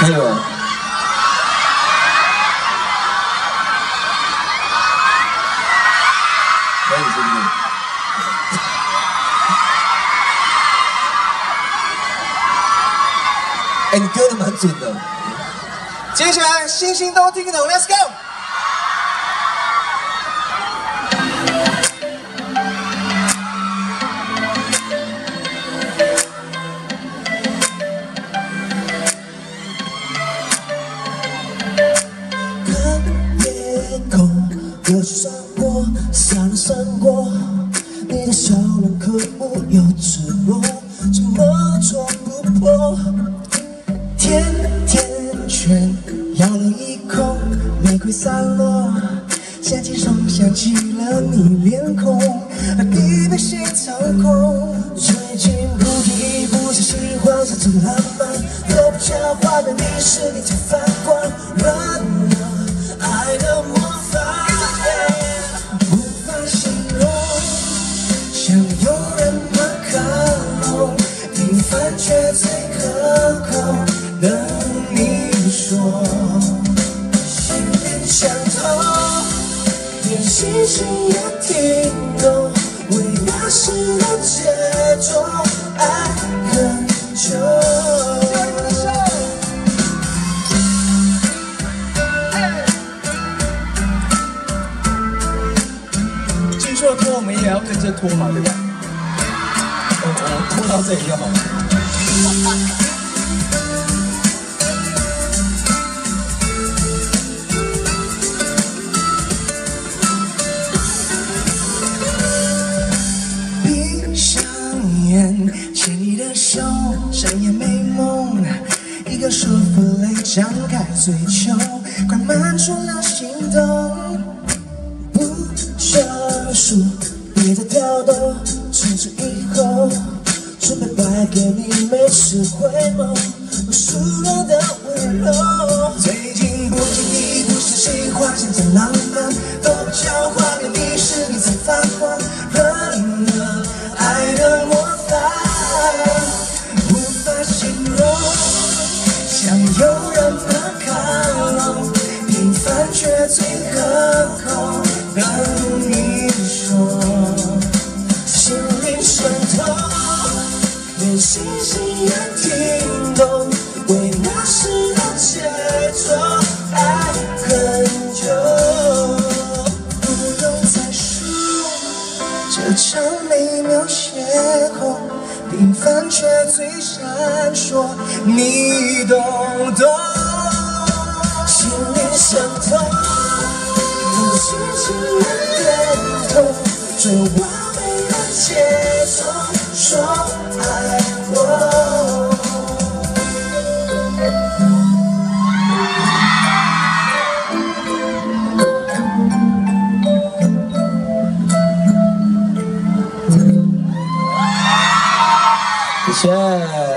可以吗？可以是不是？哎，你歌的蛮准的。接下来星星都听得懂，Let's go。有些闪过，闪了闪过，你的笑容可恶又赤裸，怎么戳不破？甜甜圈咬了一口，玫瑰散落，想起中想起了你脸孔，你被谁操控？最近不经意不小心幻想成浪漫，都不巧画面里是你在发光，却最可口。等你说，心灵相通，连星星也听懂，为那时的节奏，爱很久。进错拖我们也要跟着拖嘛，对吧？我我拖到这里就好了。闭上眼，牵你的手，深夜美梦，一个舒服泪张开嘴球，快满足了心动。不生疏，别再跳动，从此以后，准备带给你每次回眸，无数人的温柔。最近不经意，不小心幻想着浪漫，都不叫画面里是你在发光，软了爱的魔法，无法形容。想有人把靠拢，平凡却最可口。等你说连星星也听懂，为那时的节奏爱很久。不用再说，这场美妙邂逅，平凡却最闪烁，你懂懂，心灵相通。用心情的点头，最完美的节奏，说 Yeah.